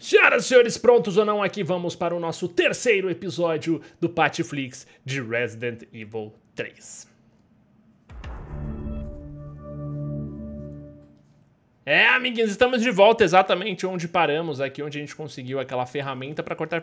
Senhoras e senhores, prontos ou não, aqui vamos para o nosso terceiro episódio do Patiflix de Resident Evil 3. É, amiguinhos, estamos de volta exatamente onde paramos aqui, onde a gente conseguiu aquela ferramenta para cortar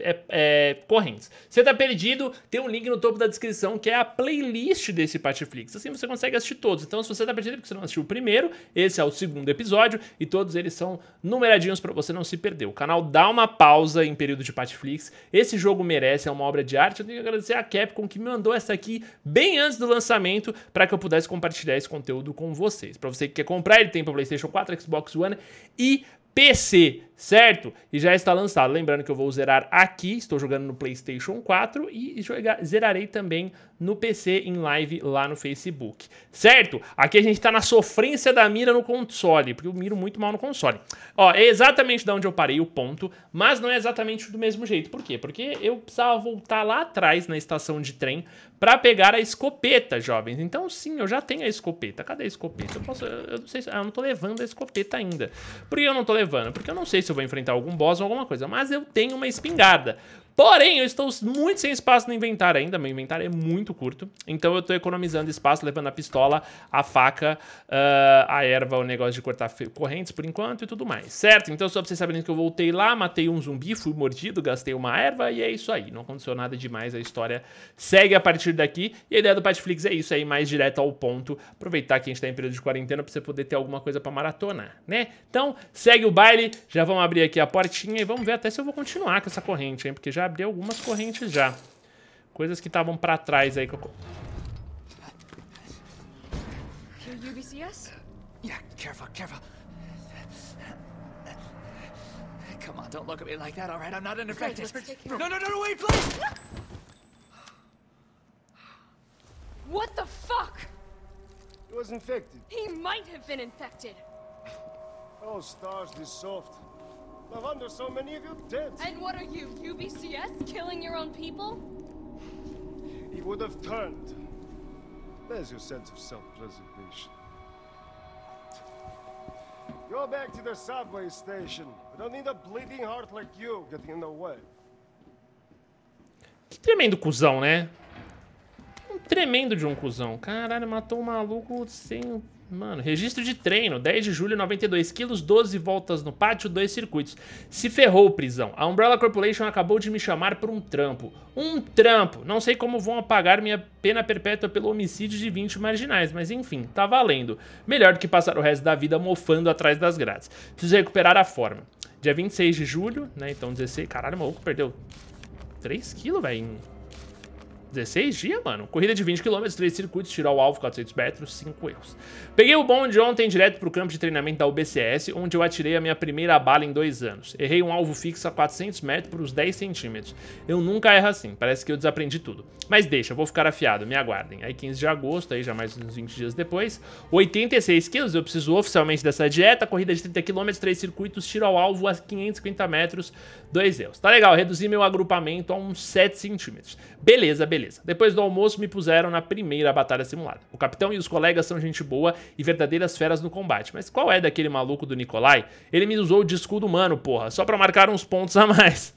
é, é, correntes. Você tá perdido, tem um link no topo da descrição que é a playlist desse Patiflix. Assim você consegue assistir todos. Então, se você tá perdido porque você não assistiu o primeiro, esse é o segundo episódio e todos eles são numeradinhos para você não se perder. O canal dá uma pausa em período de Patiflix. Esse jogo merece, é uma obra de arte. Eu tenho que agradecer a Capcom que me mandou essa aqui bem antes do lançamento para que eu pudesse compartilhar esse conteúdo com vocês. Para você que quer comprar, ele tem para PlayStation PlayStation 4, Xbox One e PC, certo? E já está lançado. Lembrando que eu vou zerar aqui, estou jogando no PlayStation 4 e zerarei também no PC em live lá no Facebook, certo? Aqui a gente está na sofrência da mira no console, porque eu miro muito mal no console. Ó, é exatamente da onde eu parei o ponto, mas não é exatamente do mesmo jeito. Por quê? Porque eu precisava voltar lá atrás na estação de trem para pegar a escopeta, jovens. Então, sim, eu já tenho a escopeta. Cadê a escopeta? Eu, posso, eu não sei se, ah, eu não tô levando a escopeta ainda. Por que eu não tô levando? Porque eu não sei se eu vou enfrentar algum boss ou alguma coisa, mas eu tenho uma espingarda. Porém, eu estou muito sem espaço no inventário ainda, meu inventário é muito curto, então eu estou economizando espaço, levando a pistola, a faca, uh, a erva, o negócio de cortar correntes por enquanto e tudo mais, certo? Então só pra vocês saberem que eu voltei lá, matei um zumbi, fui mordido, gastei uma erva e é isso aí, não aconteceu nada demais, a história segue a partir daqui e a ideia do Patflix é isso aí, mais direto ao ponto, aproveitar que a gente está em período de quarentena para você poder ter alguma coisa para maratonar, né? Então, segue o baile, já vamos abrir aqui a portinha e vamos ver até se eu vou continuar com essa corrente, hein, porque já abri algumas correntes já. Coisas que estavam pra trás aí que eu... Yeah, careful, careful. Come on, don't look at me like that, all right? I'm not an infected. No, no, no, no, wait, please! What the fuck? He was infected. He might have been infected. Oh, stars, this soft. No wonder so many of you dead. And what are you, UBCS? Killing your own people? He would have turned. There's your sense of self-preservation. Go back to the subway station. I don't need a bleeding heart like you getting in the way. Que tremendo cuzão, né? Um tremendo de um cuzão. Caralho, matou um maluco sem Mano, registro de treino, 10 de julho, 92 quilos, 12 voltas no pátio, 2 circuitos. Se ferrou, prisão. A Umbrella Corporation acabou de me chamar por um trampo. Um trampo! Não sei como vão apagar minha pena perpétua pelo homicídio de 20 marginais, mas enfim, tá valendo. Melhor do que passar o resto da vida mofando atrás das grades. Preciso recuperar a forma. Dia 26 de julho, né, então 16... Caralho, maluco perdeu 3 quilos, velho, 16 dias, mano. Corrida de 20 km, 3 circuitos, tirar o alvo 400 metros, 5 erros. Peguei o bonde ontem direto pro campo de treinamento da UBCS, onde eu atirei a minha primeira bala em dois anos. Errei um alvo fixo a 400 metros por uns 10 centímetros. Eu nunca erro assim, parece que eu desaprendi tudo. Mas deixa, vou ficar afiado, me aguardem. Aí 15 de agosto, aí já mais uns 20 dias depois, 86 quilos, eu preciso oficialmente dessa dieta, corrida de 30 km, 3 circuitos, tiro ao alvo a 550 metros, 2 erros. Tá legal, reduzi meu agrupamento a uns 7 centímetros. Beleza, beleza beleza. Depois do almoço me puseram na primeira batalha simulada. O capitão e os colegas são gente boa e verdadeiras feras no combate. Mas qual é daquele maluco do Nikolai? Ele me usou de escudo humano, porra, só pra marcar uns pontos a mais.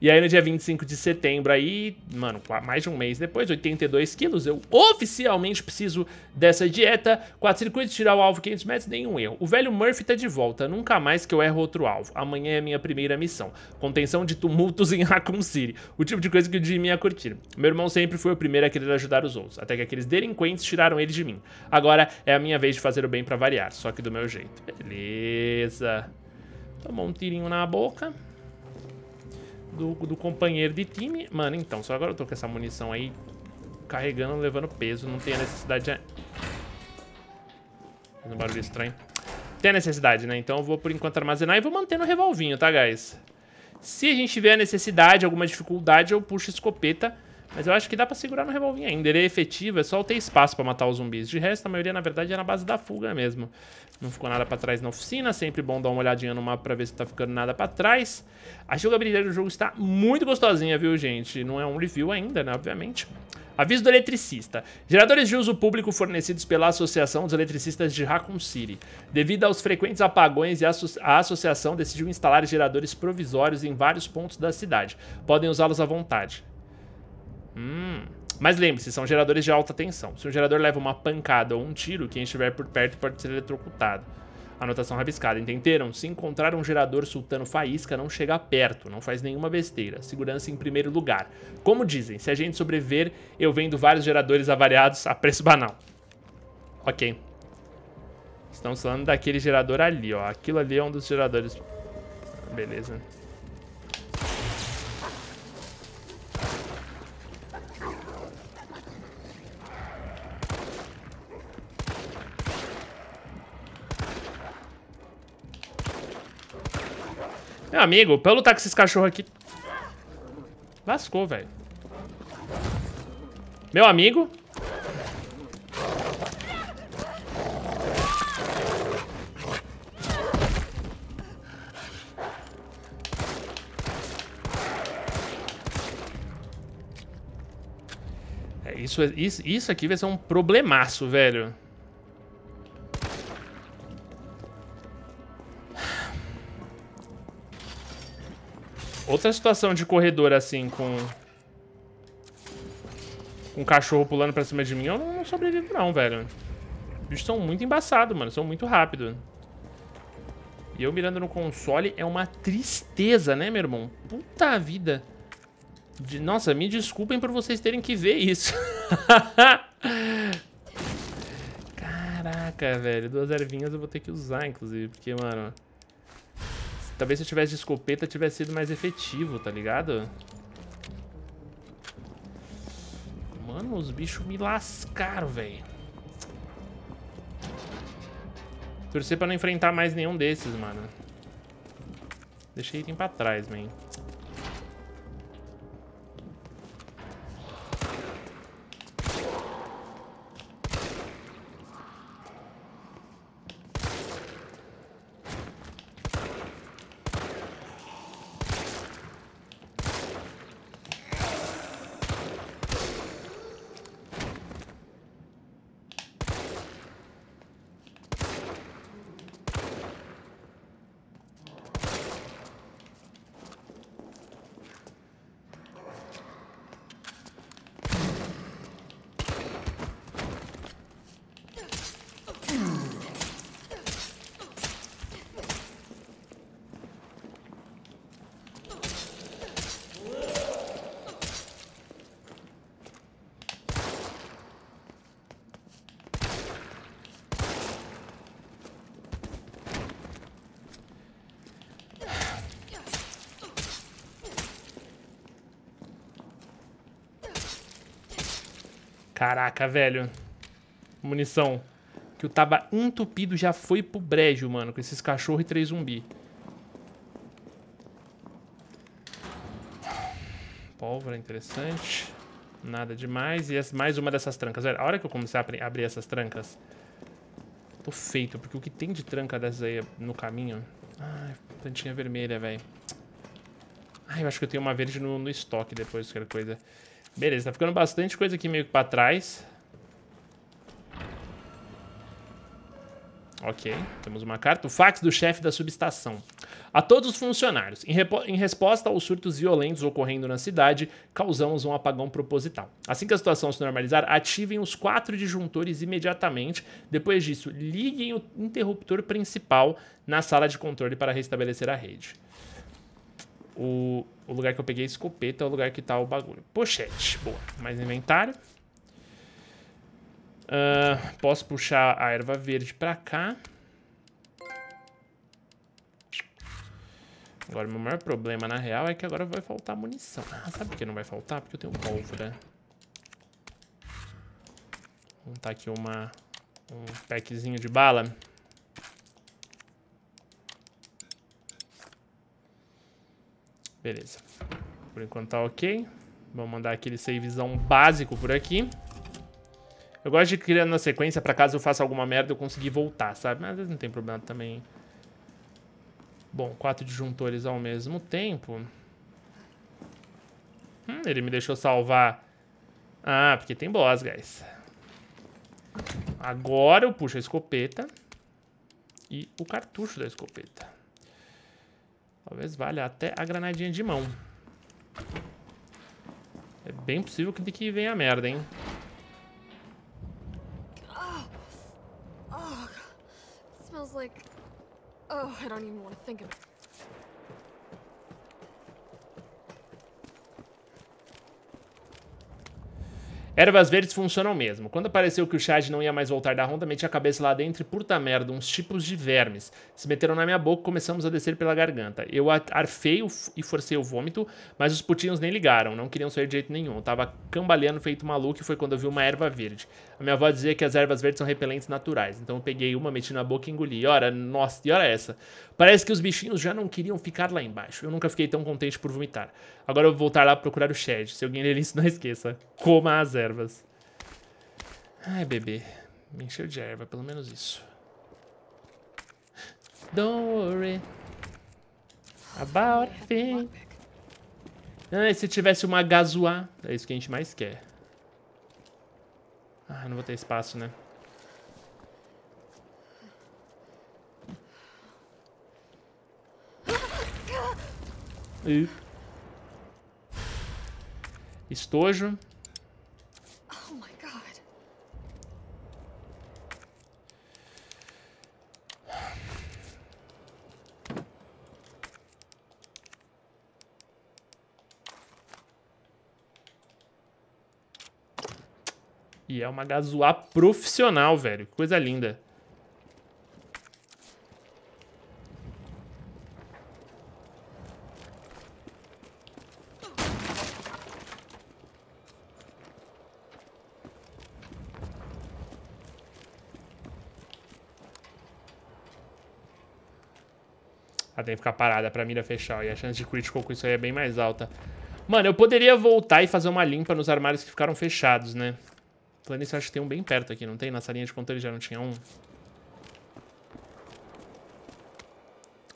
E aí no dia 25 de setembro aí, mano, mais de um mês depois, 82 quilos, eu oficialmente preciso dessa dieta. Quatro circuitos, tirar o alvo 500 metros, nenhum erro. O velho Murphy tá de volta, nunca mais que eu erro outro alvo. Amanhã é a minha primeira missão. Contenção de tumultos em Raccoon City. O tipo de coisa que o Jimmy ia curtir. Meu irmão sempre foi o primeiro a querer ajudar os outros, até que aqueles delinquentes tiraram ele de mim. Agora é a minha vez de fazer o bem pra variar, só que do meu jeito. Beleza. Tomou um tirinho na boca do, do companheiro de time. Mano, então, só agora eu tô com essa munição aí carregando, levando peso. Não tem a necessidade de... Faz um barulho estranho. Tem a necessidade, né? Então eu vou, por enquanto, armazenar e vou manter no revolvinho, tá, guys? Se a gente tiver a necessidade, alguma dificuldade, eu puxo a escopeta. Mas eu acho que dá pra segurar no revolvinho ainda. Ele é efetivo, é só ter espaço pra matar os zumbis. De resto, a maioria, na verdade, é na base da fuga mesmo. Não ficou nada pra trás na oficina. Sempre bom dar uma olhadinha no mapa pra ver se tá ficando nada pra trás. A jogabilidade do jogo está muito gostosinha, viu, gente? Não é um review ainda, né? Obviamente. Aviso do eletricista. Geradores de uso público fornecidos pela Associação dos Eletricistas de Raccoon City. Devido aos frequentes apagões, a associação decidiu instalar geradores provisórios em vários pontos da cidade. Podem usá-los à vontade. Hum. Mas lembre-se, são geradores de alta tensão. Se um gerador leva uma pancada ou um tiro, quem estiver por perto pode ser eletrocutado. Anotação rabiscada. Entenderam? Se encontrar um gerador sultano faísca, não chega perto, não faz nenhuma besteira. Segurança em primeiro lugar. Como dizem, se a gente sobreviver, eu vendo vários geradores avariados a preço banal. Ok. Estamos falando daquele gerador ali, ó. Aquilo ali é um dos geradores. Beleza. Meu amigo, pra eu lutar com esses cachorros aqui... Lascou, velho. Meu amigo... É, isso, isso, isso aqui vai ser um problemaço, velho. Outra situação de corredor assim com... Com um cachorro pulando pra cima de mim, eu não, sobrevivo não, velho. Os bichos são muito embaçados, mano. São muito rápidos. E eu mirando no console é uma tristeza, né, meu irmão? Puta vida. De... Nossa, me desculpem por vocês terem que ver isso. Caraca, velho. Duas ervinhas eu vou ter que usar, inclusive. Porque, mano... Talvez se eu tivesse de escopeta tivesse sido mais efetivo, tá ligado? Mano, os bichos me lascaram, velho. Torcer pra não enfrentar mais nenhum desses, mano. Deixei item pra trás, man. Caraca, velho. Munição. Que eu tava entupido já foi pro brejo, mano. Com esses cachorros e três zumbi. Pólvora, interessante. Nada demais. E mais uma dessas trancas. A hora que eu comecei a abrir essas trancas... Tô feito, porque o que tem de tranca dessas aí no caminho... Ai, plantinha vermelha, velho. Ai, eu acho que eu tenho uma verde no, no estoque depois, qualquer coisa. Beleza, tá ficando bastante coisa aqui meio que pra trás. Ok, temos uma carta. O fax do chefe da subestação. A todos os funcionários, em, em, resposta aos surtos violentos ocorrendo na cidade, causamos um apagão proposital. Assim que a situação se normalizar, ativem os quatro disjuntores imediatamente. Depois disso, liguem o interruptor principal na sala de controle para restabelecer a rede. O, o lugar que eu peguei escopeta é o lugar que tá o bagulho. Pochete. Boa. Mais inventário. Uh, posso puxar a erva verde pra cá. Agora, meu maior problema, na real, é que agora vai faltar munição. Ah, sabe por que não vai faltar? Porque eu tenho pólvora. Vou montar aqui uma, um packzinho de bala. Beleza. Por enquanto tá ok. Vamos mandar aquele savezão básico por aqui. Eu gosto de criar na sequência pra caso eu faça alguma merda eu conseguir voltar, sabe? Mas às vezes não tem problema também. Bom, quatro disjuntores ao mesmo tempo. Hum, ele me deixou salvar. Ah, porque tem boss, guys. Agora eu puxo a escopeta. E o cartucho da escopeta. Talvez valha até a granadinha de mão. É bem possível que daqui venha a merda, hein? Smells like. Oh, I don't even want to think of it. Ervas verdes funcionam mesmo. Quando apareceu que o Chad não ia mais voltar da ronda, meti a cabeça lá dentro e puta merda, uns tipos de vermes. Se meteram na minha boca e começamos a descer pela garganta. Eu arfei e forcei o vômito, mas os putinhos nem ligaram, não queriam sair de jeito nenhum. Tava cambaleando feito maluco e foi quando eu vi uma erva verde. A minha avó dizia que as ervas verdes são repelentes naturais, então eu peguei uma, meti na boca e engoli. E ora, nossa, e ora essa. Parece que os bichinhos já não queriam ficar lá embaixo. Eu nunca fiquei tão contente por vomitar. Agora eu vou voltar lá procurar o Chad. Se alguém ler isso, não esqueça. Coma as ervas ervas. Ai, bebê. Me encheu de erva, pelo menos isso. Don't worry about a thing. Ah, e se tivesse uma gazoar? É isso que a gente mais quer. Ah, não vou ter espaço, né? Estojo. E é uma gazoar profissional, velho. Coisa linda. Tem que ficar parada pra mira fechar. E a chance de critical com isso aí é bem mais alta. Mano, eu poderia voltar e fazer uma limpa nos armários que ficaram fechados, né? Planície eu acho que tem um bem perto aqui, não tem? Na salinha de controle já não tinha um.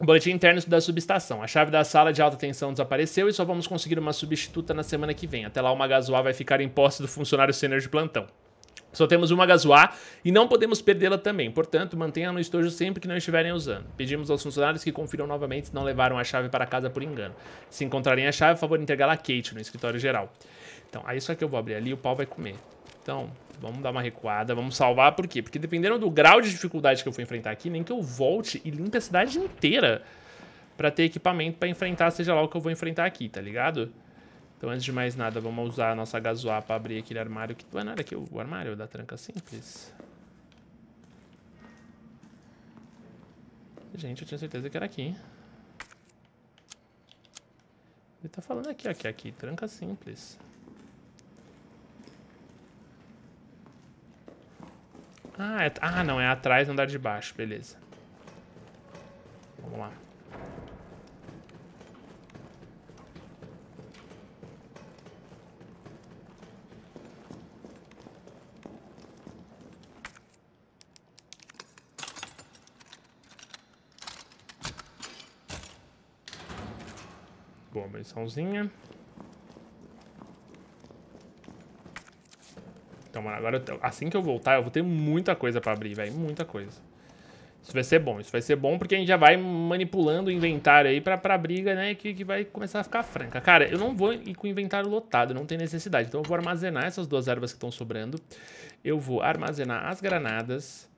Boletim interno da subestação. A chave da sala de alta tensão desapareceu e só vamos conseguir uma substituta na semana que vem. Até lá, uma gasoar vai ficar em posse do funcionário sênior de plantão. Só temos uma gasoar e não podemos perdê-la também. Portanto, mantenha no estojo sempre que não estiverem usando. Pedimos aos funcionários que confiram novamente se não levaram a chave para casa por engano. Se encontrarem a chave, por favor, entregá-la a Kate no escritório geral. Então, aí só que eu vou abrir ali o pau vai comer. Então, vamos dar uma recuada, vamos salvar. Por quê? Porque dependendo do grau de dificuldade que eu for enfrentar aqui, nem que eu volte e limpe a cidade inteira pra ter equipamento pra enfrentar, seja lá o que eu vou enfrentar aqui, tá ligado? Então, antes de mais nada, vamos usar a nossa gasoar pra abrir aquele armário que... Não é nada aqui, o armário da tranca simples. Gente, eu tinha certeza que era aqui. Ele tá falando aqui, ó, que é aqui, tranca simples. Ah, é, ah, não, é atrás no andar de baixo, beleza. Vamos lá. Boa, muniçãozinha. Então, mano, agora, assim que eu voltar, eu vou ter muita coisa pra abrir, velho. Muita coisa. Isso vai ser bom. Isso vai ser bom porque a gente já vai manipulando o inventário aí pra, pra briga, né? Que, que vai começar a ficar franca. Cara, eu não vou ir com o inventário lotado, não tem necessidade. Então eu vou armazenar essas duas ervas que estão sobrando. Eu vou armazenar as granadas.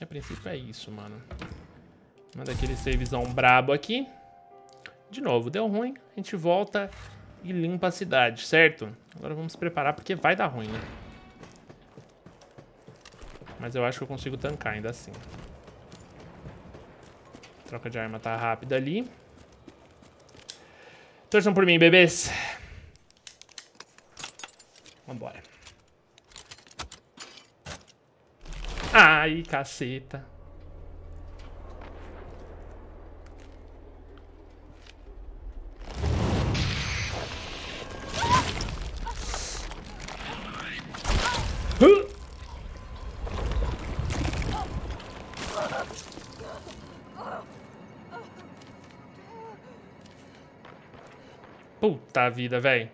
A princípio é isso, mano. Manda aquele savezão brabo aqui. De novo, deu ruim. A gente volta e limpa a cidade, certo? Agora vamos preparar porque vai dar ruim, né? Mas eu acho que eu consigo tancar ainda assim. Troca de arma tá rápida ali. Torçam por mim, bebês. Vambora. Ai, caceta. Puta vida, velho.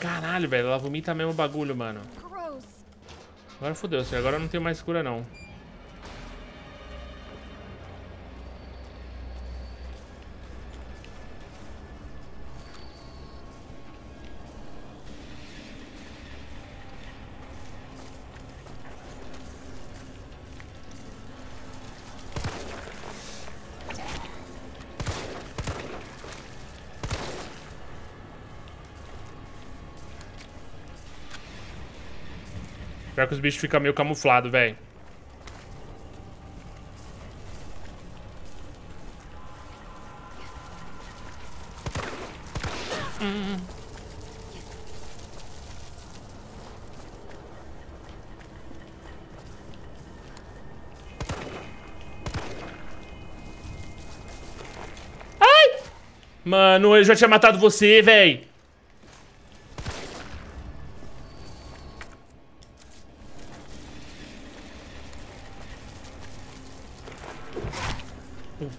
Caralho, velho. Ela vomita mesmo o bagulho, mano. Agora fodeu, assim. Agora eu não tenho mais cura, não. Que os bichos ficam meio camuflados, velho. Ai! Mano, eu já tinha matado você, velho.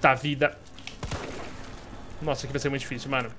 Puta vida. Nossa, aqui vai ser muito difícil, mano.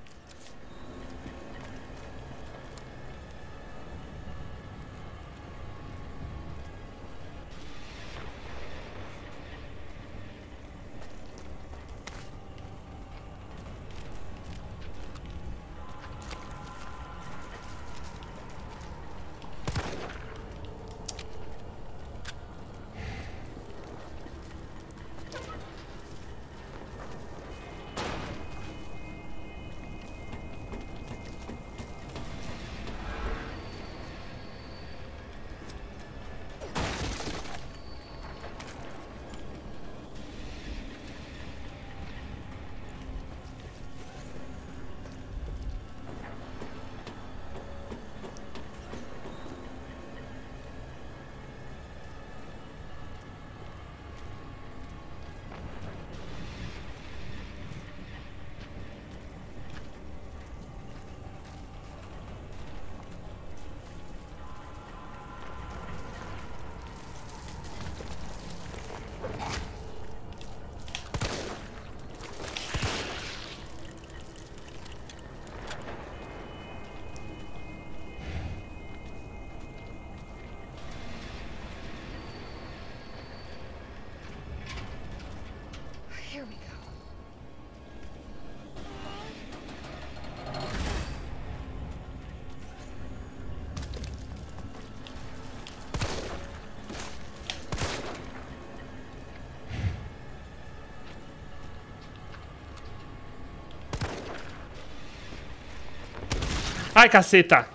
Ai, caceta.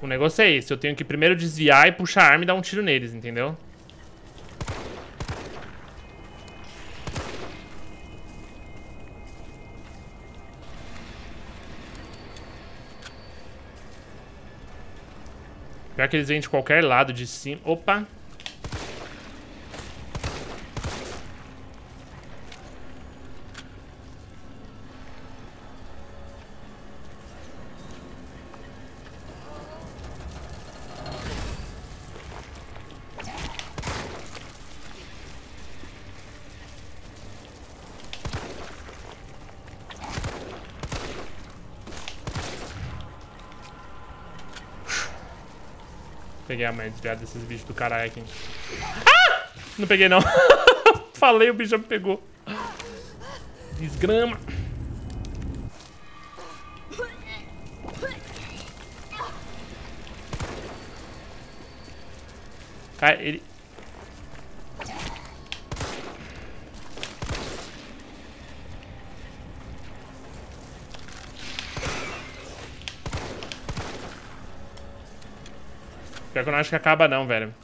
O negócio é esse. Eu tenho que primeiro desviar e puxar a arma e dar um tiro neles, entendeu? Que eles vêm de qualquer lado de cima. Opa! Peguei a mãe desviada desses bichos do caralho aqui. Ah! Não peguei, não. Falei, o bicho já me pegou. Desgrama. Cara, ele... Pior que eu não acho que acaba não, velho.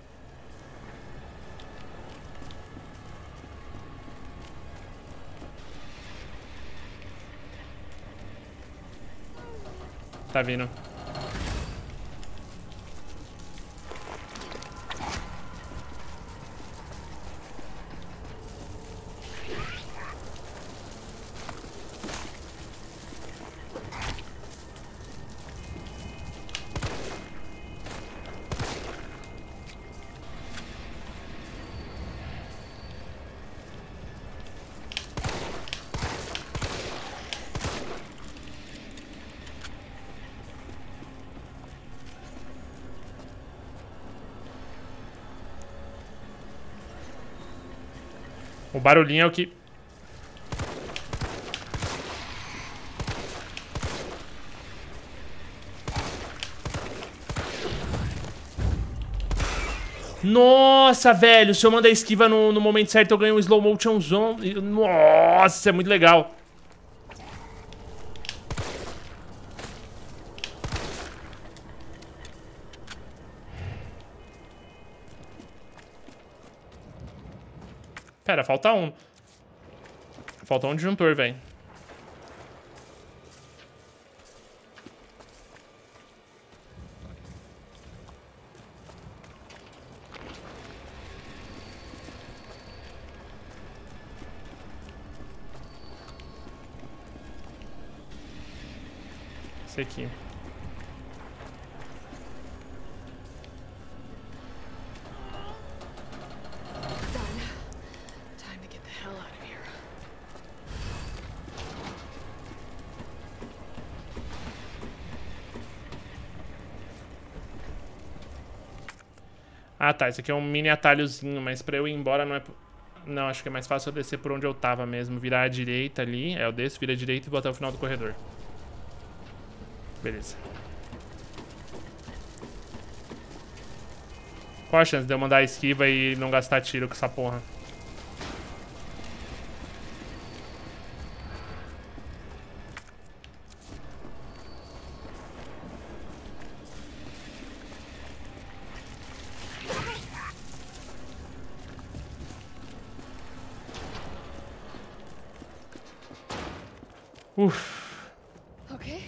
Tá vindo. O barulhinho é o que... Nossa, velho, se eu mandar esquiva no, no momento certo, eu ganho um slow motion zone. Nossa, é muito legal. Falta um. Falta um disjuntor, velho. Esse aqui. Done. Time to get the hell out of here. Ah, tá. Esse aqui é um mini atalhozinho, mas pra eu ir embora não é... Não, acho que é mais fácil eu descer por onde eu tava mesmo. Virar à direita ali. É, eu desço, vira à direita e vou até o final do corredor. Beleza. Qual a chance de eu mandar a esquiva e não gastar tiro com essa porra? Uf. Okay.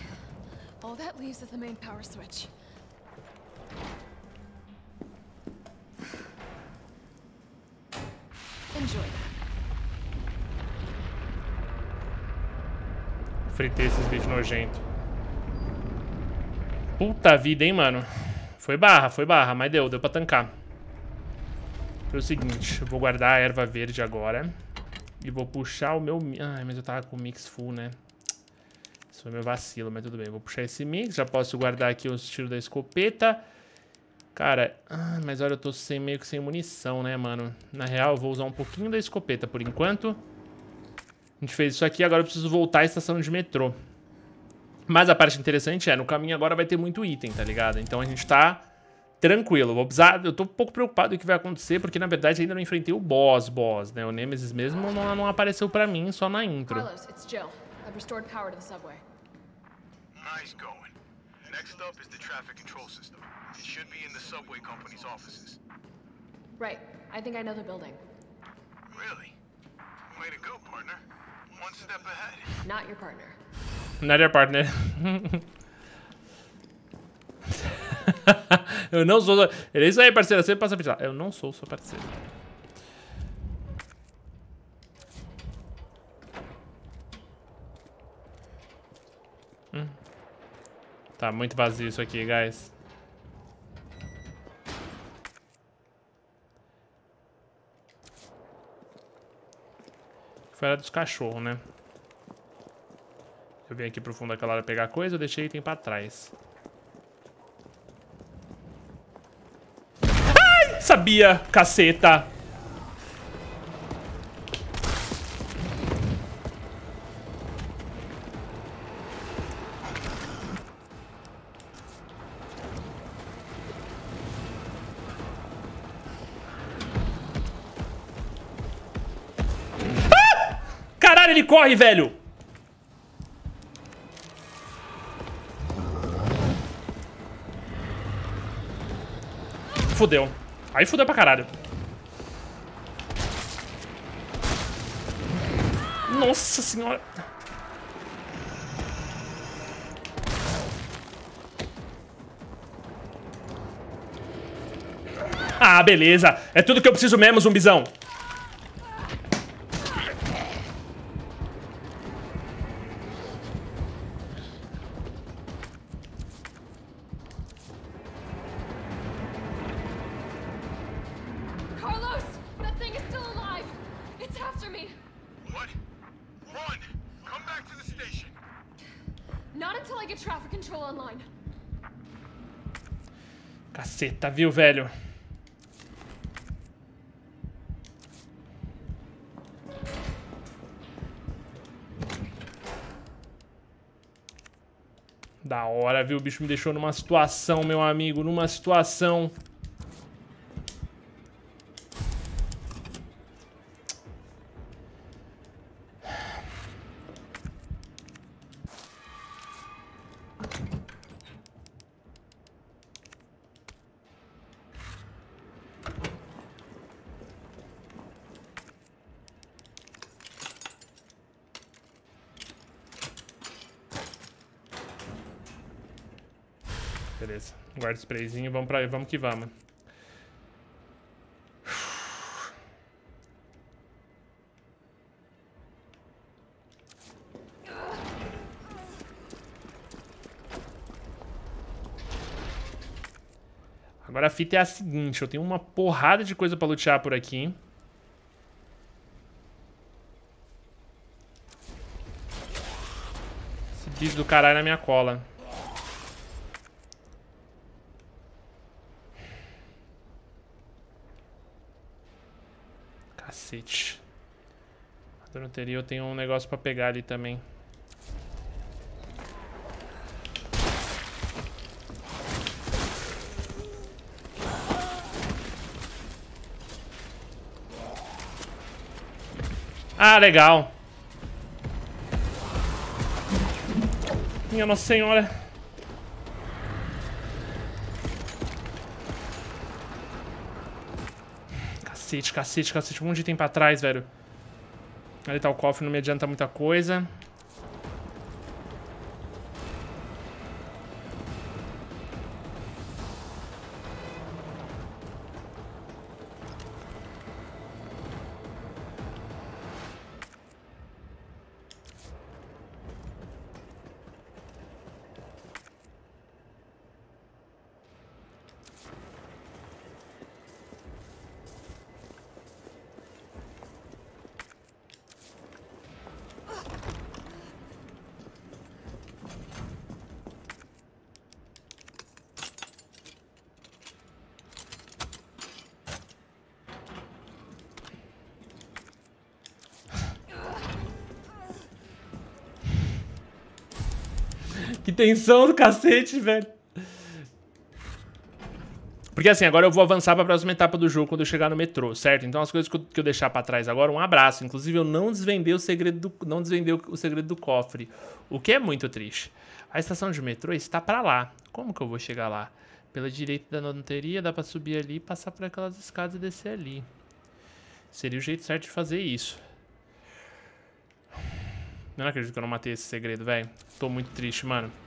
All that leaves is the main power switch. Enjoy that. Fritei esses bichos nojentos. Puta vida, hein, mano. Foi barra, foi barra, mas deu, deu pra tancar. Foi o seguinte, eu vou guardar a erva verde agora. E vou puxar o meu... Ai, mas eu tava com o mix full, né? Isso foi meu vacilo, mas tudo bem. Vou puxar esse mix, já posso guardar aqui os tiros da escopeta. Cara, ah, mas olha, eu tô sem, meio que sem munição, né, mano? Na real, eu vou usar um pouquinho da escopeta por enquanto. A gente fez isso aqui, agora eu preciso voltar à estação de metrô. Mas a parte interessante é, no caminho agora vai ter muito item, tá ligado? Então a gente tá tranquilo. Vou precisar, eu tô um pouco preocupado com o que vai acontecer, porque na verdade ainda não enfrentei o boss, boss, né? O Nemesis mesmo não, não apareceu pra mim, só na intro. Carlos, it's Jill. I've subway. Nice going. Next up is the traffic control system. It should be in the subway company's offices. Right. I think I know the building. Really? Way to go, partner. One step ahead. Not your partner. Not your partner. eu não sou. É isso aí, parceiro. Você passa pra lá. Eu eh, não sou sua parceira. Tá muito vazio isso aqui, guys. Foi a dos cachorros, né? Eu vim aqui pro fundo daquela hora pegar coisa, eu deixei item pra trás. Ai! Sabia, caceta! Caralho, ele corre, velho! Fudeu. Aí fudeu pra caralho. Nossa senhora. Ah, beleza. É tudo que eu preciso mesmo, zumbizão. Tá Eita, viu, velho? Da hora, viu? O bicho me deixou numa situação, meu amigo. Numa situação... Beleza. Guarda o sprayzinho. Vamos pra vamos que vamos. Agora a fita é a seguinte, eu tenho uma porrada de coisa pra lutear por aqui. Esse bicho do caralho na minha cola. Cacete. A droneteria eu tenho um negócio pra pegar ali também. Ah, legal. Minha Nossa Senhora. Cacete, cacete, cacete. Um monte de item pra trás, velho. Ali tá o cofre, não me adianta muita coisa. Que tensão do cacete, velho. Porque assim, agora eu vou avançar pra próxima etapa do jogo quando eu chegar no metrô, certo? Então as coisas que eu, que eu deixar pra trás agora, um abraço. Inclusive eu não desvendei o segredo do, não desvendei o, o segredo do cofre, o que é muito triste. A estação de metrô está pra lá. Como que eu vou chegar lá? Pela direita da noteria, dá pra subir ali, passar por aquelas escadas e descer ali. Seria o jeito certo de fazer isso. Eu não acredito que eu não matei esse segredo, velho. Tô muito triste, mano.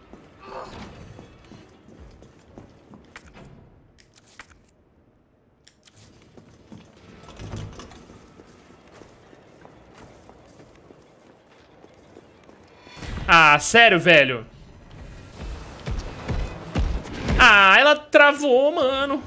Ah, sério, velho? Ah, ela travou, mano.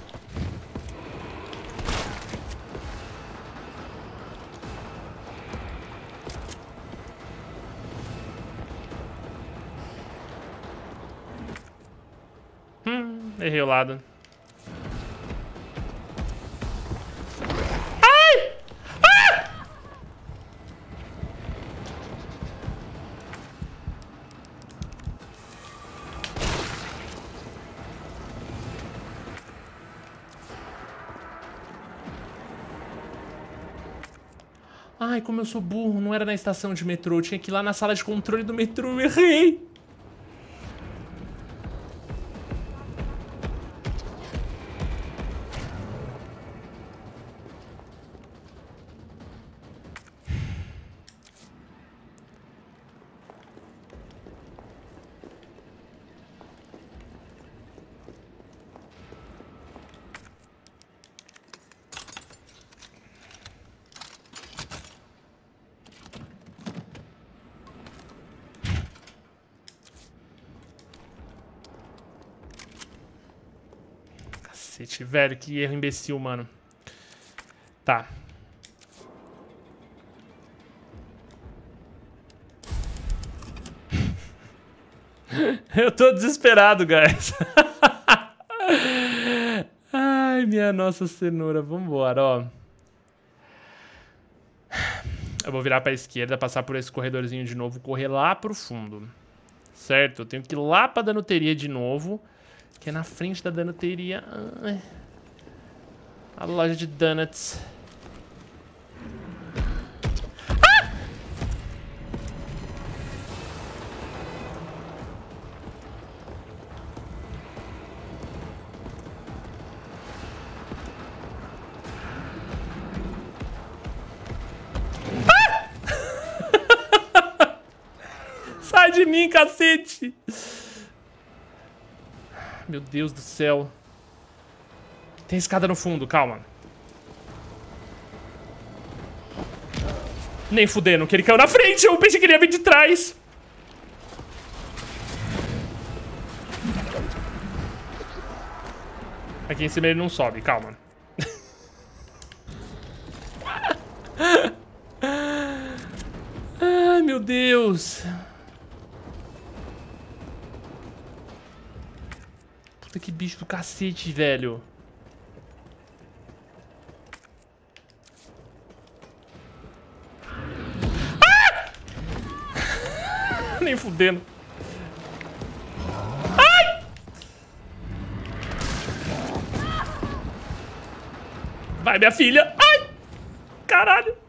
Hum, errei o lado. Ai, como eu sou burro, não era na estação de metrô, eu tinha que ir lá na sala de controle do metrô, eu errei. Cacete, velho, que erro imbecil, mano. Tá. Eu tô desesperado, guys. Ai, minha nossa cenoura. Vambora, ó. Eu vou virar pra esquerda, passar por esse corredorzinho de novo, correr lá pro fundo. certo? Eu tenho que ir lá pra danuteria de novo, que é na frente da danuteria. Ai. A loja de donuts. Sai de mim, cacete! Meu Deus do céu. Tem escada no fundo, calma. Nem fudendo, que ele caiu na frente. Que ele ia vir de trás. Aqui em cima ele não sobe, calma. Ai, meu Deus. Puta que bicho do cacete, velho. Ah! Nem fudendo. Ai! Vai, minha filha. Ai! Caralho.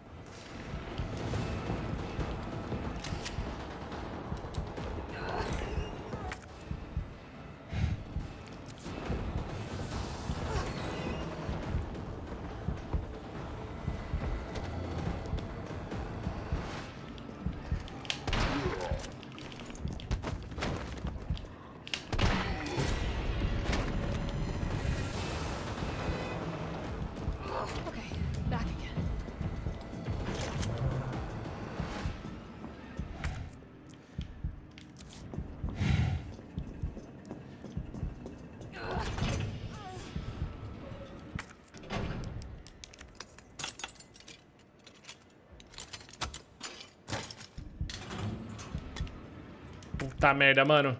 Puta merda, mano.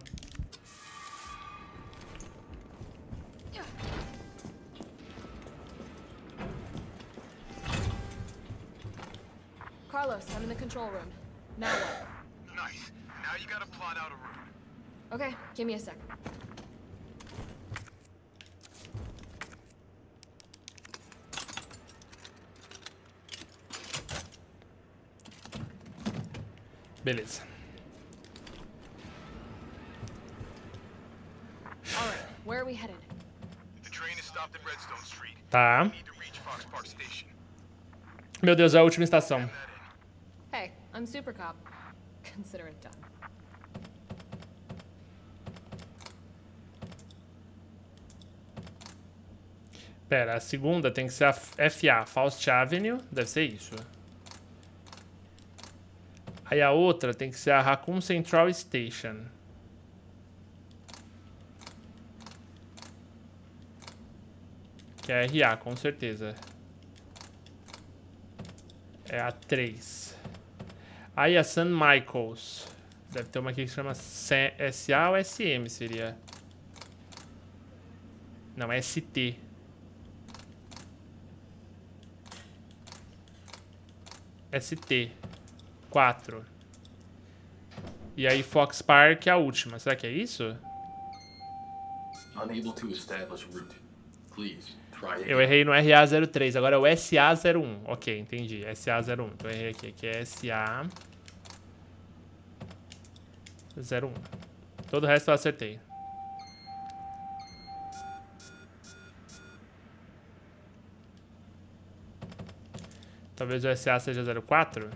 Carlos, I'm in the control room. Now what? Nice. Now you gotta plot out a route. Okay, give me a sec. Beleza. Tá. Meu Deus, é a última estação. Hey, I'm Super Cop. Consider it done. Pera, a segunda tem que ser a FA, Faust Avenue. Deve ser isso. Aí a outra tem que ser a Raccoon Central Station. Que é RA, com certeza. É a 3. Aí a St. Michael's. Deve ter uma aqui que chama C- SA ou SM, seria. Não, ST. ST. 4. E aí Fox Park é a última. Será que é isso? Unable to establish route. Please Eu errei no RA03, agora é o SA01. Ok, entendi. SA01. Então eu errei aqui, que é SA01. Todo o resto eu acertei. Talvez o SA seja 04?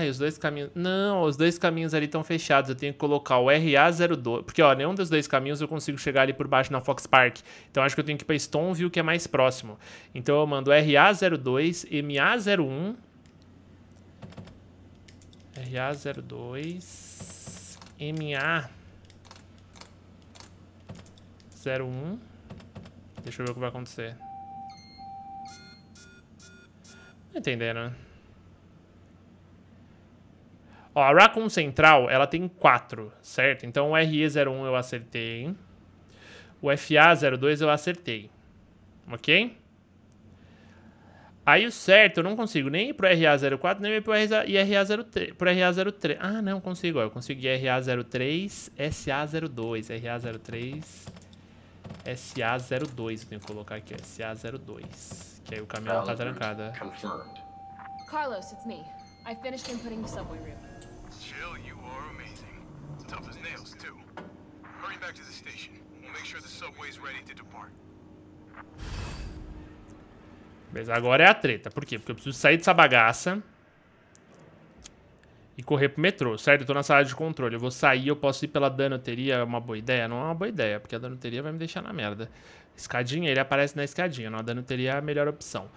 Ah, os dois caminhos. Não, os dois caminhos ali estão fechados. Eu tenho que colocar o RA02. Porque, ó, nenhum dos dois caminhos eu consigo chegar ali por baixo na Fox Park. Então acho que eu tenho que ir pra Stoneville, que é mais próximo. Então eu mando RA02, MA01. RA02. MA. 01. Deixa eu ver o que vai acontecer. Não entendendo, né? Ó, a Raccoon Central, ela tem 4, certo? Então o RE01 eu acertei. O FA02 eu acertei. Ok? Aí o certo, eu não consigo nem ir pro RA04, nem ir pro IRA03. Pro RA03. Ah, não, consigo. Ó. Eu consigo IRA03, SA02. RA03, SA02. Eu tenho que colocar aqui, ó. SA02. Que aí o caminhão tá trancado. Confirmed. Carlos, it's me. I finished inputting the subway route. Jill, you are amazing. Tough as nails, too. Hurry back to the station. We'll make sure the subway's ready to depart. Agora é a treta. Por quê? Porque eu preciso sair dessa bagaça e correr pro metrô, certo? Eu tô na sala de controle. Eu vou sair, eu posso ir pela danoteria. É uma boa ideia? Não é uma boa ideia, porque a danoteria vai me deixar na merda. Escadinha, ele aparece na escadinha. Não, a danoteria é a melhor opção.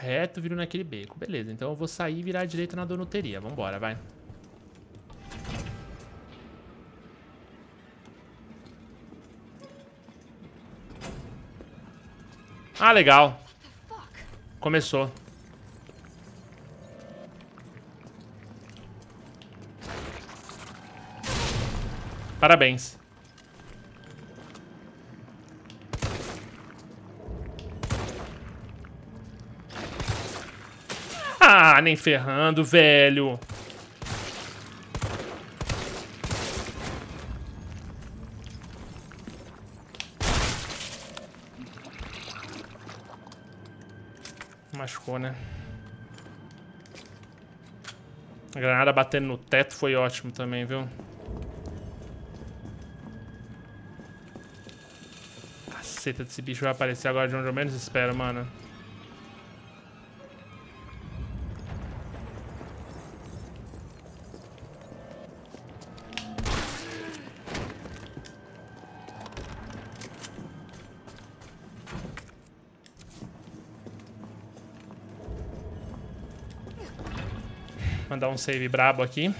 Reto, viro naquele beco. Beleza, então eu vou sair e virar à direita na donuteria. Vambora, vai. Ah, legal. Começou. Parabéns. Ah, nem ferrando, velho. Machucou, né? A granada batendo no teto foi ótimo também, viu? Caceta desse bicho vai aparecer agora de onde eu menos espero, mano. Mandar um save brabo aqui.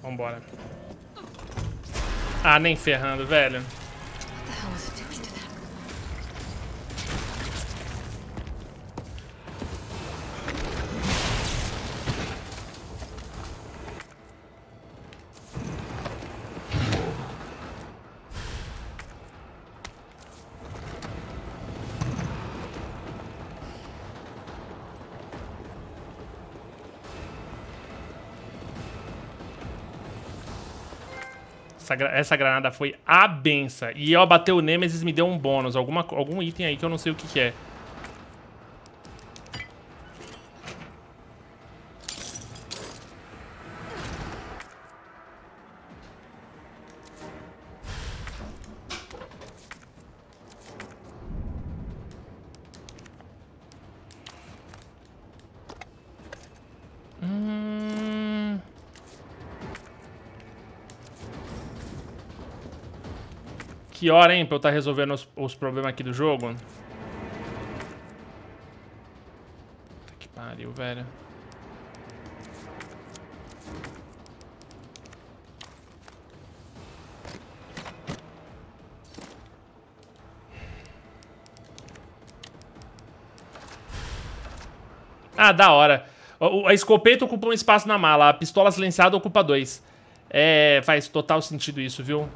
Vambora. Ah, nem ferrando, velho. Essa, essa granada foi a benção. E ao bater o Nemesis me deu um bônus. Alguma, algum item aí que eu não sei o que, que é. Que hora, hein, pra eu estar resolvendo os, os problemas aqui do jogo? Puta que pariu, velho. Ah, da hora. O- A escopeta ocupa um espaço na mala, a pistola silenciada ocupa dois. É, faz total sentido isso, viu?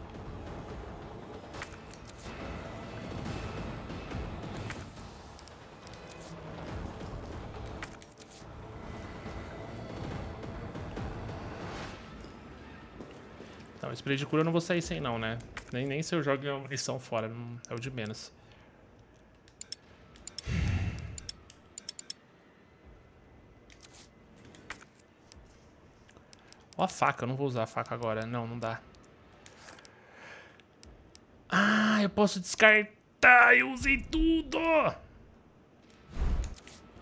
Spray de cura eu não vou sair sem não, né? Nem, nem se eu jogo a munição fora, é o de menos. Ó a faca, eu não vou usar a faca agora. Não, não dá. Ah, eu posso descartar. Eu usei tudo.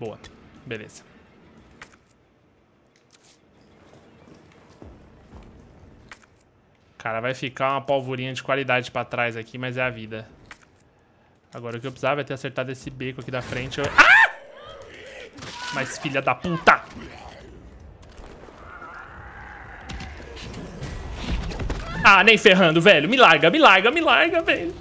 Boa. Beleza. Cara, vai ficar uma polvorinha de qualidade pra trás aqui, mas é a vida. Agora o que eu precisava é ter acertado esse beco aqui da frente. Eu... Ah! Mas filha da puta! Ah, nem ferrando, velho. Me larga, me larga, me larga, velho.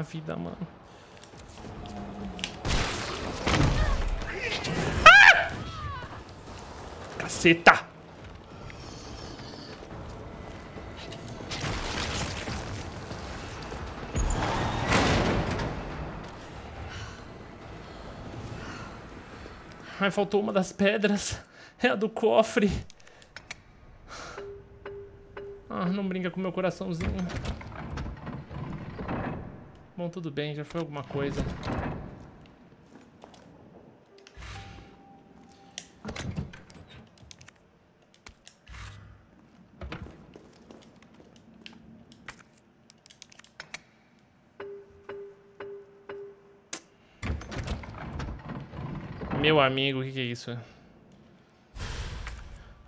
Puta vida, mano. Ah! Caceta! Ai, faltou uma das pedras. É a do cofre. Ah, não brinca com meu coraçãozinho. Bom, tudo bem, já foi alguma coisa. Meu amigo, o que, que é isso?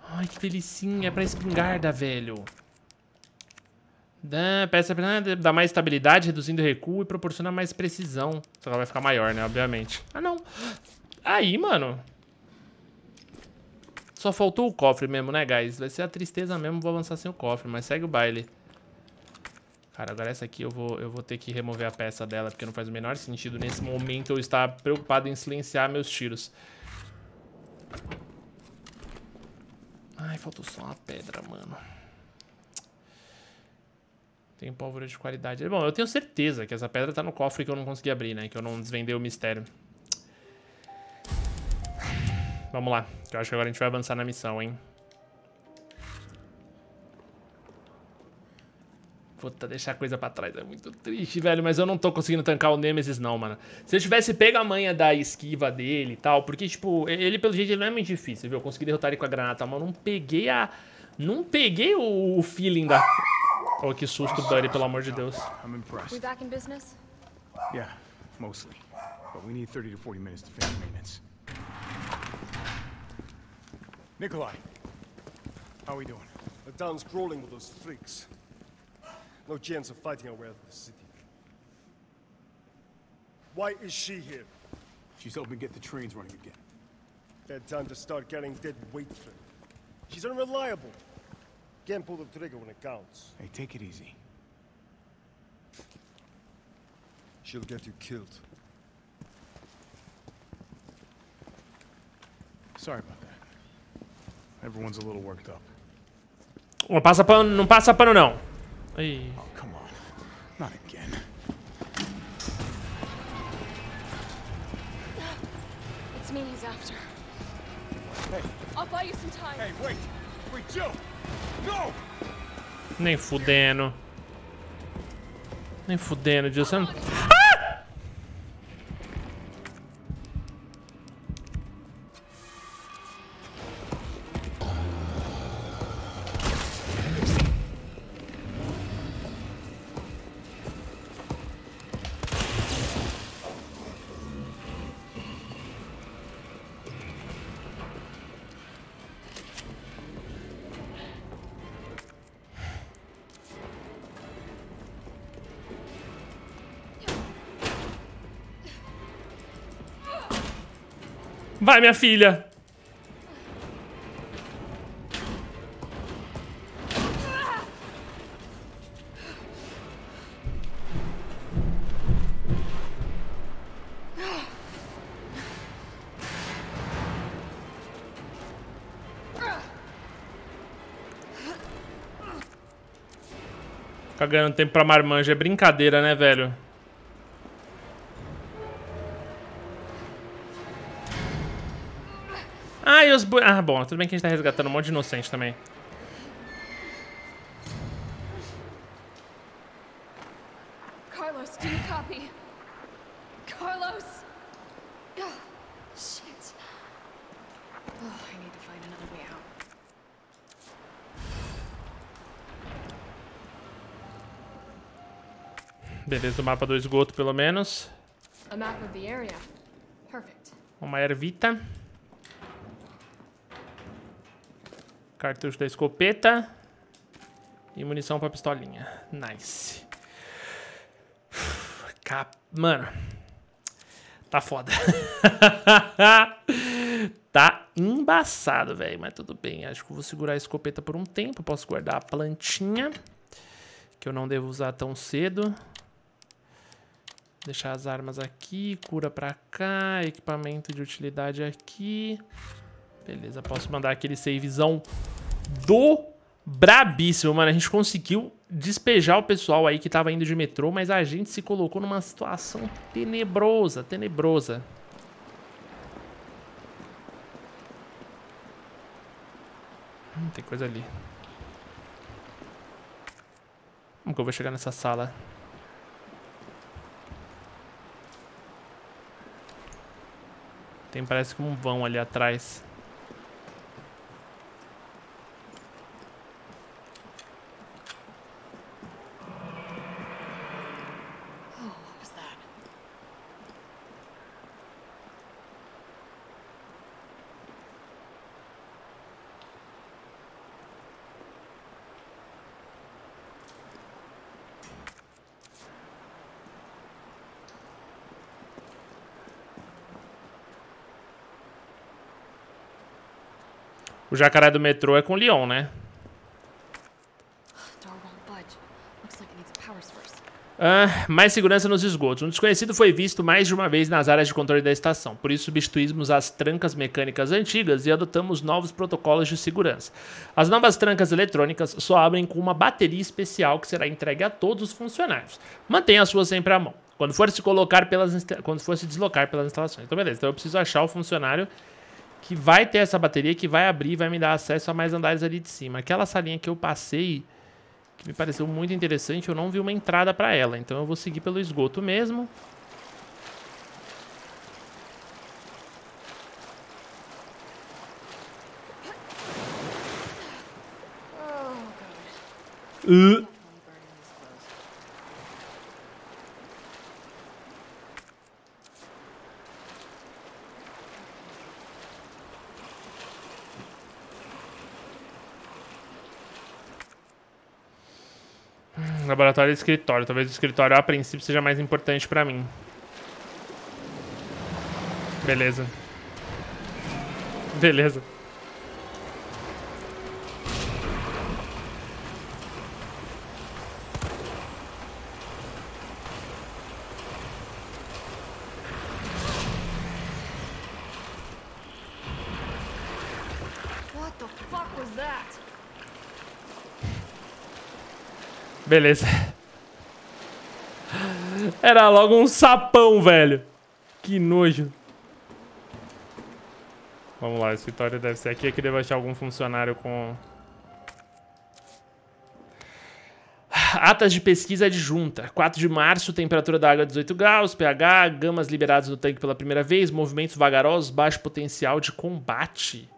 Ai, que delicinha. É pra espingarda, velho. Dá, peça pra dá mais estabilidade, reduzindo o recuo e proporciona mais precisão. Só que vai ficar maior, né? Obviamente. Ah, não. Aí, mano. Só faltou o cofre mesmo, né, guys? Vai ser a tristeza mesmo, vou avançar sem o cofre, mas segue o baile. Cara, agora essa aqui eu vou, eu vou ter que remover a peça dela, porque não faz o menor sentido nesse momento eu estar preocupado em silenciar meus tiros. Ai, faltou só uma pedra, mano. Tem pólvora de qualidade. Bom, eu tenho certeza que essa pedra tá no cofre que eu não consegui abrir, né? Que eu não desvendei o mistério. Vamos lá, que eu acho que agora a gente vai avançar na missão, hein? Puta, deixar a coisa pra trás é muito triste, velho. Mas eu não tô conseguindo tancar o Nemesis, não, mano. Se eu tivesse pego a manha da esquiva dele e tal, porque, tipo, ele, pelo jeito, ele não é muito difícil, viu? Eu consegui derrotar ele com a granata, mas eu não peguei a... Não peguei o feeling da... Oh, que susto, Buddy, pelo amor de Deus. I'm impressed. We back in business? Yeah, mostly. But we need 30 to 40 minutes to finish maintenance. Nikolai, how are we doing? The town's crawling with those freaks. No chance of fighting our way out of the city. Why is she here? She's helping get the trains running again. Bad time to start getting dead weight for her. She's unreliable. Can't pull the trigger when it counts. Hey, take it easy. She'll get you killed. Sorry about that. Everyone's a little worked up. Não passa pano, não passa pano, não. Ih. Oh, come on. Not again. It's me he's after. Hey, I'll buy you some time. hey, wait! Wait, Jill! Nem fudendo. Nem fudendo. Você não... Vai, minha filha. Ficar ganhando tempo pra marmanja é brincadeira, né, velho? Os bu... Ah, bom, tudo bem que a gente tá resgatando um monte de inocente também. Carlos, do you copy? Carlos! Ah, shit. Oh, I need to find another way out. Beleza, o mapa do esgoto, pelo menos. Uma ervita. Cartucho da escopeta. E munição pra pistolinha. Nice. Cap... Mano. Tá foda. tá embaçado, velho. Mas tudo bem. Acho que eu vou segurar a escopeta por um tempo. Posso guardar a plantinha. Que eu não devo usar tão cedo. Deixar as armas aqui, cura pra cá, equipamento de utilidade aqui. Beleza, posso mandar aquele savezão do brabíssimo, mano. A gente conseguiu despejar o pessoal aí que tava indo de metrô, mas a gente se colocou numa situação tenebrosa, tenebrosa. Hum, tem coisa ali. Como que eu vou chegar nessa sala? Tem parece que um vão ali atrás. O jacaré do metrô é com o Leon, né? First. Ah, mais segurança nos esgotos. Um desconhecido foi visto mais de uma vez nas áreas de controle da estação. Por isso, substituímos as trancas mecânicas antigas e adotamos novos protocolos de segurança. As novas trancas eletrônicas só abrem com uma bateria especial que será entregue a todos os funcionários. Mantenha a sua sempre à mão. Quando for se colocar pelas quando for se deslocar pelas instalações. Então, beleza. Então, eu preciso achar o funcionário que vai ter essa bateria, que vai abrir e vai me dar acesso a mais andares ali de cima. Aquela salinha que eu passei que me pareceu muito interessante, eu não vi uma entrada pra ela, então eu vou seguir pelo esgoto mesmo. Uh, laboratório e escritório. Talvez o escritório a princípio seja mais importante pra mim. Beleza. Beleza. What the fuck was that? Beleza. Era logo um sapão, velho. Que nojo. Vamos lá, o escritório deve ser aqui. Aqui deve achar algum funcionário com... Atas de pesquisa adjunta. 4 de março, temperatura da água 18 graus, pH, gamas liberadas no tanque pela primeira vez, movimentos vagarosos, baixo potencial de combate.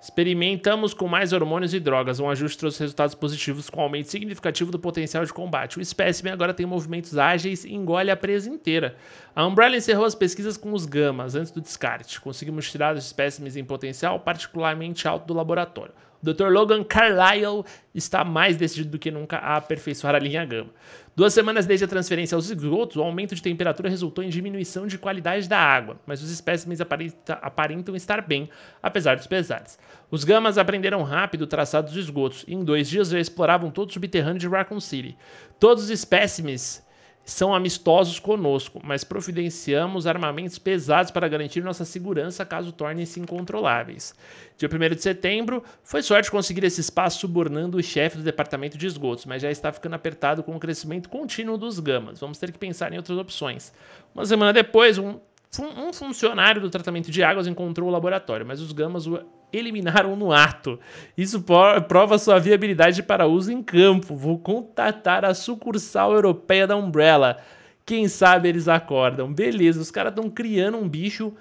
Experimentamos com mais hormônios e drogas. Um ajuste trouxe resultados positivos com aumento significativo do potencial de combate. O espécime agora tem movimentos ágeis e engole a presa inteira. A Umbrella encerrou as pesquisas com os gamas antes do descarte. Conseguimos tirar os espécimes em potencial particularmente alto do laboratório. Dr. Logan Carlyle está mais decidido do que nunca a aperfeiçoar a linha gama. Duas semanas desde a transferência aos esgotos, o aumento de temperatura resultou em diminuição de qualidade da água, mas os espécimes aparenta- aparentam estar bem, apesar dos pesares. Os gamas aprenderam rápido o traçado dos esgotos e em dois dias já exploravam todo o subterrâneo de Raccoon City. Todos os espécimes são amistosos conosco, mas providenciamos armamentos pesados para garantir nossa segurança caso tornem-se incontroláveis. Dia 1 de setembro, foi sorte conseguir esse espaço subornando o chefe do departamento de esgotos, mas já está ficando apertado com o crescimento contínuo dos gamas. Vamos ter que pensar em outras opções. Uma semana depois, um, um funcionário do tratamento de águas encontrou o laboratório, mas os gamas o eliminaram no ato. Isso prova sua viabilidade para uso em campo. Vou contatar a sucursal europeia da Umbrella. Quem sabe eles acordam. Beleza, os caras estão criando um bicho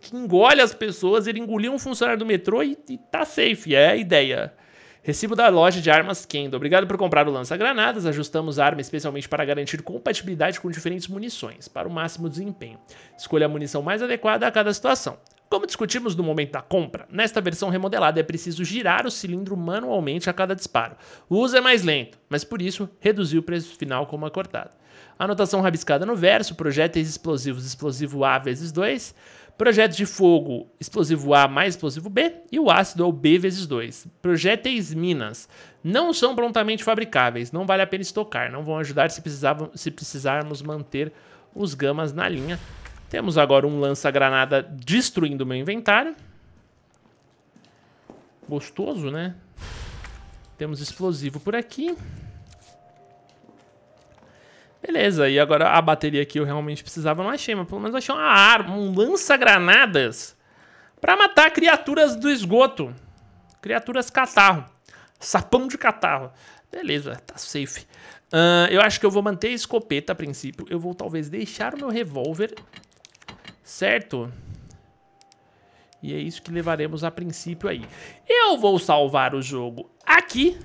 que engole as pessoas. Ele engoliu um funcionário do metrô e, e tá safe. É a ideia. Recibo da loja de armas Kendo. Obrigado por comprar o lança-granadas. Ajustamos a arma especialmente para garantir compatibilidade com diferentes munições, para o máximo desempenho. Escolha a munição mais adequada a cada situação. Como discutimos no momento da compra, nesta versão remodelada é preciso girar o cilindro manualmente a cada disparo. O uso é mais lento, mas por isso reduziu o preço final como acortado. Anotação rabiscada no verso, projéteis explosivos, explosivo A vezes 2, projeto de fogo, explosivo A mais explosivo B, e o ácido é o B vezes 2. Projéteis minas, não são prontamente fabricáveis, não vale a pena estocar, não vão ajudar se, se precisarmos manter os gamas na linha. Temos agora um lança-granada destruindo o meu inventário. Gostoso, né? Temos explosivo por aqui. Beleza, e agora a bateria que eu realmente precisava não achei, mas pelo menos achei uma arma, um lança-granadas para matar criaturas do esgoto. Criaturas catarro. Sapão de catarro. Beleza, tá safe. Uh, eu acho que eu vou manter a escopeta a princípio. Eu vou talvez deixar o meu revólver. Certo? E é isso que levaremos a princípio aí. Eu vou salvar o jogo aqui.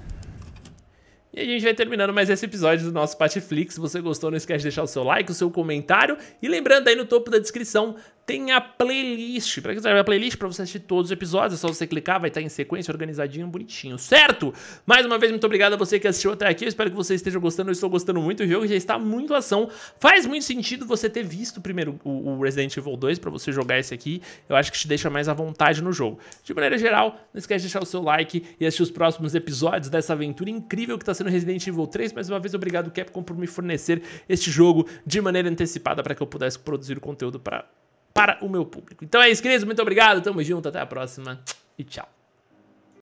E a gente vai terminando mais esse episódio do nosso Patiflix. Se você gostou, não esquece de deixar o seu like, o seu comentário. E lembrando aí no topo da descrição tem a playlist. Para quem quiser a playlist para você assistir todos os episódios, é só você clicar, vai estar em sequência, organizadinho, bonitinho, certo? Mais uma vez, muito obrigado a você que assistiu até aqui. Eu espero que você esteja gostando. Eu estou gostando muito. O jogo já está muito ação. Faz muito sentido você ter visto primeiro o, Resident Evil 2 para você jogar esse aqui. Eu acho que te deixa mais à vontade no jogo. De maneira geral, não esquece de deixar o seu like e assistir os próximos episódios dessa aventura incrível que está sendo Resident Evil 3. Mais uma vez, obrigado, Capcom, por me fornecer este jogo de maneira antecipada para que eu pudesse produzir o conteúdo para para o meu público. Então é isso, queridos. Muito obrigado. Tamo junto. Até a próxima. E tchau.